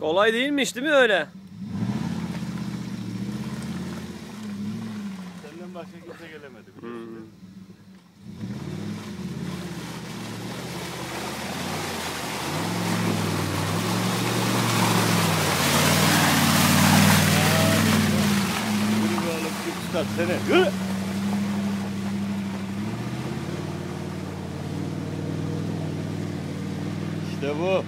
Kolay değilmiş değil mi öyle? Senden başka kimse gelemedi. Hmm. Tutar seni. Yürü. İşte bu.